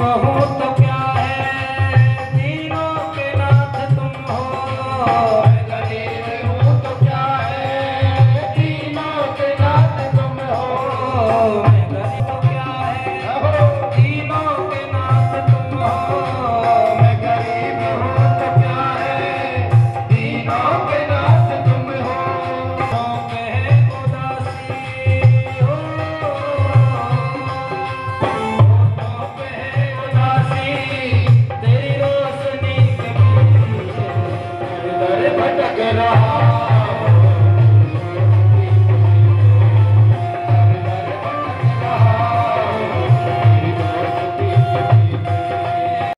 बहुत Ram